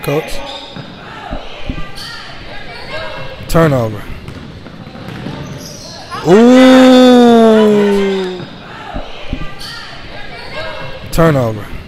the coach. Turnover. Ooh. Turnover.